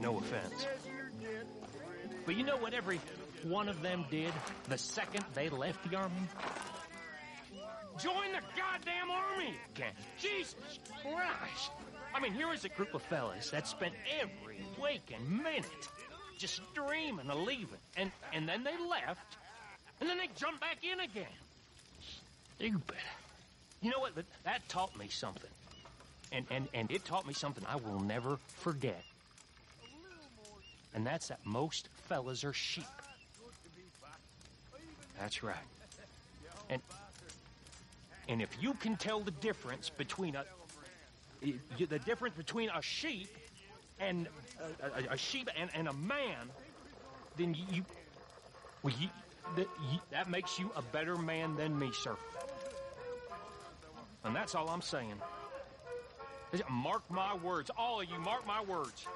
No offense. But you know what every one of them did the second they left the army? Join the goddamn army again. Jesus Christ. I mean, here is a group of fellas that spent every waking minute just dreaming of leaving. And, and then they left, and then they jumped back in again. Stupid. You know what? That, that taught me something. And, and, and it taught me something I will never forget. And that's that most fellas are sheep. That's right. And and if you can tell the difference between a the difference between a sheep and a, a, sheep and, and a man, then you, you well you, that, you, that makes you a better man than me, sir. And that's all I'm saying. Mark my words, all of you, mark my words.